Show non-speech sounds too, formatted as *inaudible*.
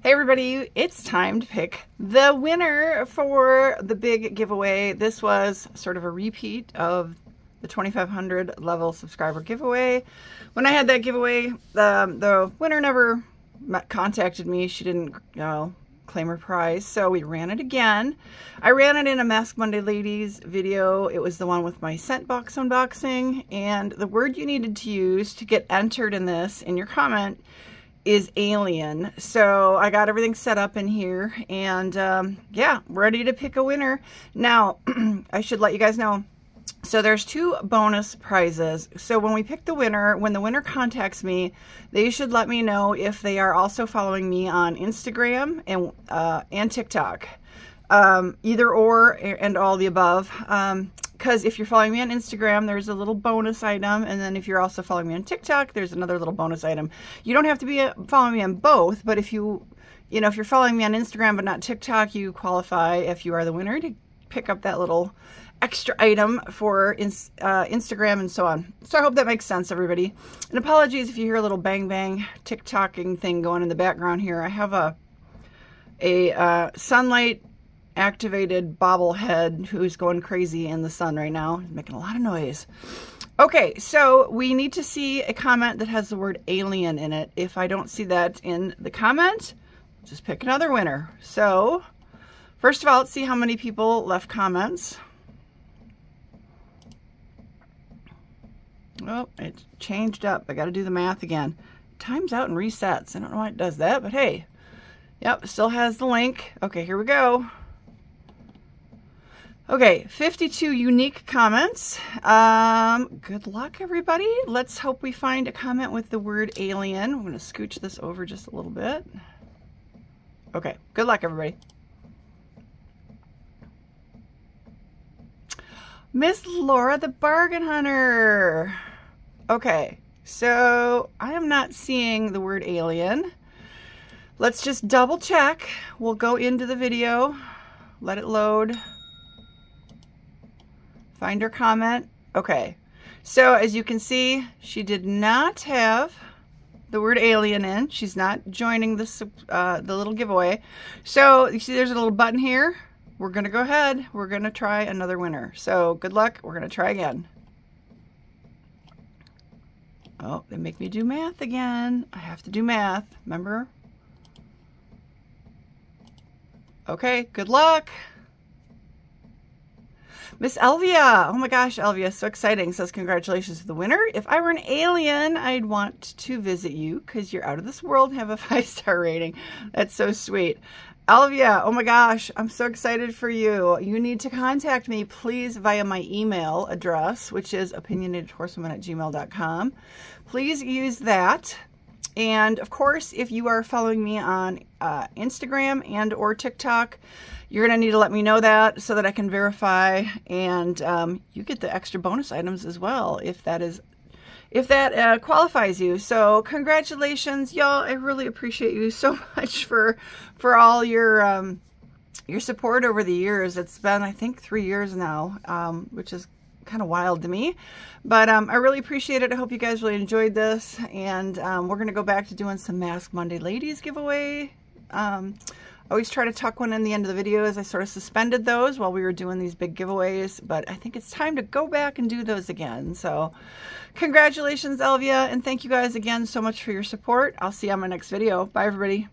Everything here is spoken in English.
Hey everybody, it's time to pick the winner for the big giveaway. This was sort of a repeat of the 2500 level subscriber giveaway. When I had that giveaway, the, the winner never contacted me. She didn't you know, claim her prize, so we ran it again. I ran it in a Mask Monday Ladies video. It was the one with my ScentBox unboxing, and the word you needed to use to get entered in this in your comment is Alien. So I got everything set up in here and um, yeah, ready to pick a winner. Now, *clears throat* I should let you guys know, so there's two bonus prizes. So when we pick the winner, when the winner contacts me, they should let me know if they are also following me on Instagram and, uh, and TikTok. Um, either or and all the above. Um, because if you're following me on Instagram, there's a little bonus item. And then if you're also following me on TikTok, there's another little bonus item. You don't have to be uh, following me on both, but if you, you know, if you're following me on Instagram but not TikTok, you qualify if you are the winner to pick up that little extra item for uh, Instagram and so on. So I hope that makes sense, everybody. And apologies if you hear a little bang bang TikToking thing going in the background here. I have a a uh, sunlight activated bobblehead who's going crazy in the sun right now, He's making a lot of noise. Okay, so we need to see a comment that has the word alien in it. If I don't see that in the comment, just pick another winner. So, first of all, let's see how many people left comments. Oh, it changed up. I got to do the math again. Times out and resets. I don't know why it does that, but hey. Yep, still has the link. Okay, here we go. Okay, 52 unique comments. Um, good luck, everybody. Let's hope we find a comment with the word alien. I'm going to scooch this over just a little bit. Okay, good luck, everybody. Miss Laura the Bargain Hunter. Okay, so I am not seeing the word alien. Let's just double check. We'll go into the video, let it load. Find her comment. Okay. So as you can see, she did not have the word alien in. She's not joining this, uh, the little giveaway. So you see there's a little button here. We're going to go ahead. We're going to try another winner. So good luck. We're going to try again. Oh, they make me do math again. I have to do math. Remember? Okay, good luck. Miss Elvia. Oh my gosh, Elvia, so exciting. Says congratulations to the winner. If I were an alien, I'd want to visit you because you're out of this world have a *laughs* five-star rating. That's so sweet. Elvia, oh my gosh, I'm so excited for you. You need to contact me, please, via my email address, which is opinionatedhorsewoman at gmail.com. Please use that. And of course, if you are following me on uh, Instagram and or TikTok, you're going to need to let me know that so that I can verify and um, you get the extra bonus items as well if that is if that uh, qualifies you. So congratulations, y'all. I really appreciate you so *laughs* much for for all your um, your support over the years. It's been, I think, three years now, um, which is kind of wild to me. But um, I really appreciate it. I hope you guys really enjoyed this. And um, we're going to go back to doing some Mask Monday Ladies giveaway. Um, I always try to tuck one in the end of the videos. I sort of suspended those while we were doing these big giveaways, but I think it's time to go back and do those again. So congratulations, Elvia, and thank you guys again so much for your support. I'll see you on my next video. Bye, everybody.